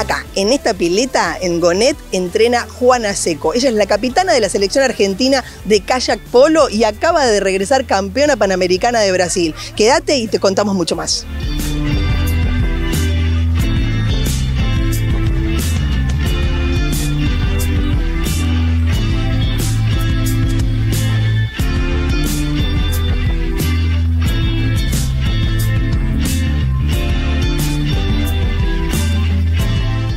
Acá, en esta pileta, en Gonet, entrena Juana Seco. Ella es la capitana de la selección argentina de kayak polo y acaba de regresar campeona panamericana de Brasil. Quédate y te contamos mucho más.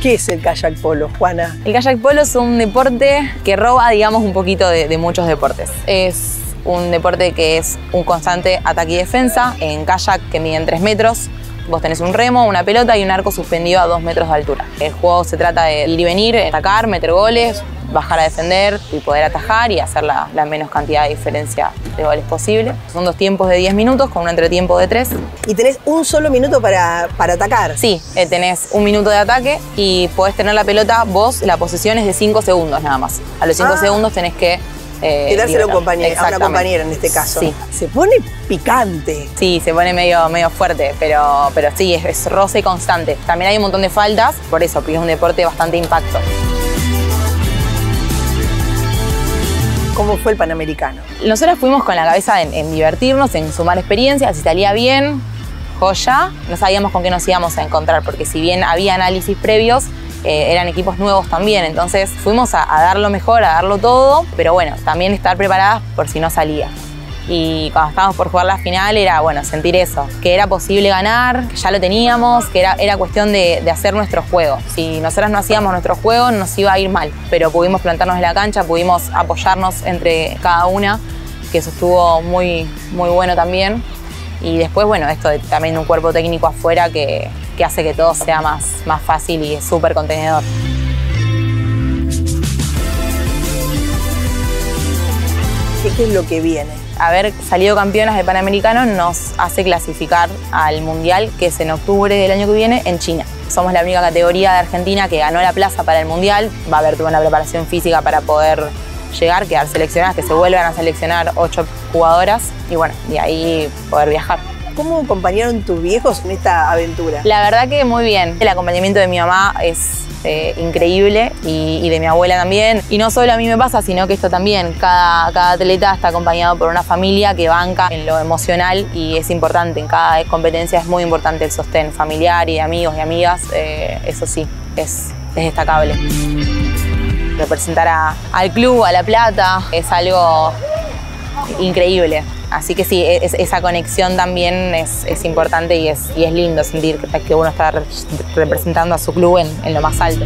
¿Qué es el kayak polo, Juana? El kayak polo es un deporte que roba, digamos, un poquito de, muchos deportes. Es un deporte que es un constante ataque y defensa en kayak que miden 3 metros. Vos tenés un remo, una pelota y un arco suspendido a 2 metros de altura. El juego se trata de ir y venir, atacar, meter goles, bajar a defender y poder atajar y hacer la, la, menos cantidad de diferencia de goles posible. Son dos tiempos de 10 minutos con un entretiempo de 3. ¿Y tenés un solo minuto para, para atacar? Sí, eh, tenés un minuto de ataque y podés tener la pelota, vos, la posesión es de 5 segundos nada más. A los 5 Ah. segundos tenés que... Eh, Quedárselo a, compañero, una compañera en este caso. Sí. Se pone picante. Sí, se pone medio, medio fuerte, pero, pero sí, es, es roce constante. También hay un montón de faltas, por eso, porque es un deporte de bastante impacto. ¿Cómo fue el Panamericano? Nosotros fuimos con la cabeza en, divertirnos, en sumar experiencias, si salía bien, joya, no sabíamos con qué nos íbamos a encontrar, porque si bien había análisis previos, eh, eran equipos nuevos también, entonces fuimos a dar lo mejor, a darlo todo, pero bueno, también estar preparadas por si no salía. Y cuando estábamos por jugar la final era, bueno, sentir eso, que era posible ganar, que ya lo teníamos, que era, era cuestión de, hacer nuestro juego. Si nosotras no hacíamos nuestro juego, nos iba a ir mal, pero pudimos plantarnos en la cancha, pudimos apoyarnos entre cada una, que eso estuvo muy, muy bueno también. Y después, bueno, esto de también un cuerpo técnico afuera que, que hace que todo sea más, más fácil y súper contenedor. ¿Qué, qué es lo que viene? Haber salido campeonas de Panamericano nos hace clasificar al Mundial, que es en octubre del año que viene en China. Somos la única categoría de Argentina que ganó la plaza para el Mundial. Va a haber toda una preparación física para poder llegar, quedar seleccionadas, que se vuelvan a seleccionar ocho jugadoras y bueno, de ahí poder viajar. ¿Cómo acompañaron tus viejos en esta aventura? La verdad que muy bien. El acompañamiento de mi mamá es eh, increíble y, de mi abuela también. Y no solo a mí me pasa, sino que esto también. Cada, cada atleta está acompañado por una familia que banca en lo emocional y es importante. En cada competencia es muy importante el sostén familiar y de amigos y amigas. eh, eso sí, es, es destacable. Representar a- al club, a La Plata, es algo increíble. Así que sí, es- esa conexión también es, importante y es, lindo sentir que, uno está re- representando a su club en lo más alto.